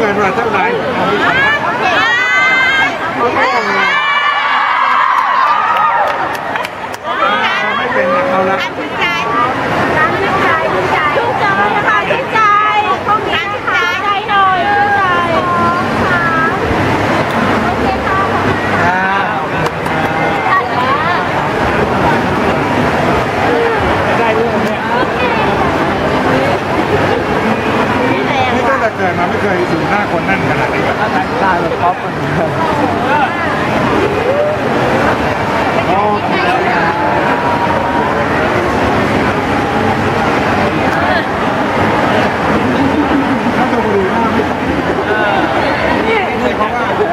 về này เกิดมาไม่เคยอยู่หน้าคนนั่นขนาดนี้ก็อนหน้าเลยป๊อปเพราะว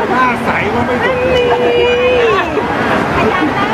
่าหน้าใสว่าไม่ตก